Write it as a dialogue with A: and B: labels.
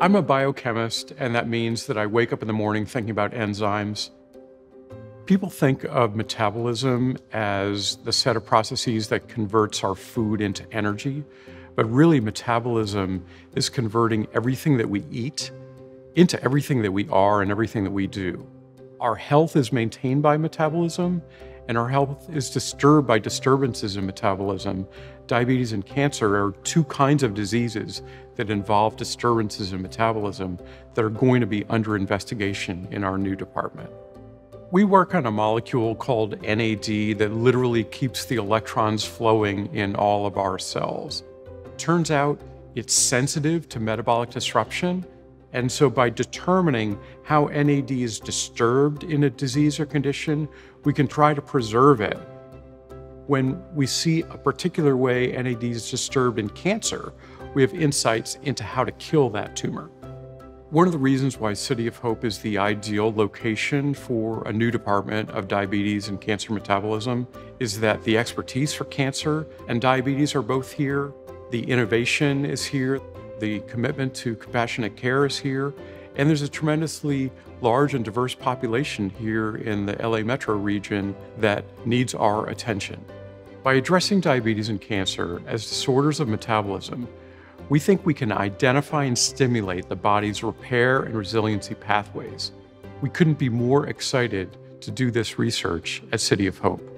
A: I'm a biochemist, and that means that I wake up in the morning thinking about enzymes. People think of metabolism as the set of processes that converts our food into energy, but really, metabolism is converting everything that we eat into everything that we are and everything that we do. Our health is maintained by metabolism, and our health is disturbed by disturbances in metabolism. Diabetes and cancer are two kinds of diseases that involve disturbances in metabolism that are going to be under investigation in our new department. We work on a molecule called NAD that literally keeps the electrons flowing in all of our cells. Turns out it's sensitive to metabolic disruption and so, by determining how NAD is disturbed in a disease or condition, we can try to preserve it. When we see a particular way NAD is disturbed in cancer, we have insights into how to kill that tumor. One of the reasons why City of Hope is the ideal location for a new department of diabetes and cancer metabolism is that the expertise for cancer and diabetes are both here, the innovation is here, the commitment to compassionate care is here, and there's a tremendously large and diverse population here in the LA metro region that needs our attention. By addressing diabetes and cancer as disorders of metabolism, we think we can identify and stimulate the body's repair and resiliency pathways. We couldn't be more excited to do this research at City of Hope.